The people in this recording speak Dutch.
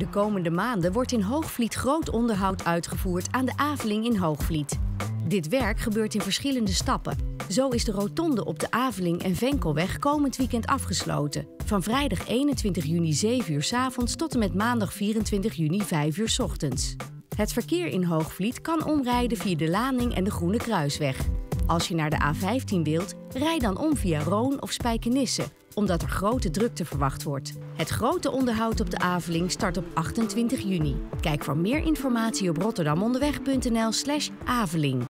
De komende maanden wordt in Hoogvliet groot onderhoud uitgevoerd aan de Aveling in Hoogvliet. Dit werk gebeurt in verschillende stappen. Zo is de rotonde op de Aveling en Venkelweg komend weekend afgesloten. Van vrijdag 21 juni 7 uur s avonds tot en met maandag 24 juni 5 uur s ochtends. Het verkeer in Hoogvliet kan omrijden via de Laning en de Groene Kruisweg. Als je naar de A15 wilt, rij dan om via Roon of Spijkenisse, omdat er grote drukte verwacht wordt. Het grote onderhoud op de Aveling start op 28 juni. Kijk voor meer informatie op rotterdamonderweg.nl/slash Aveling.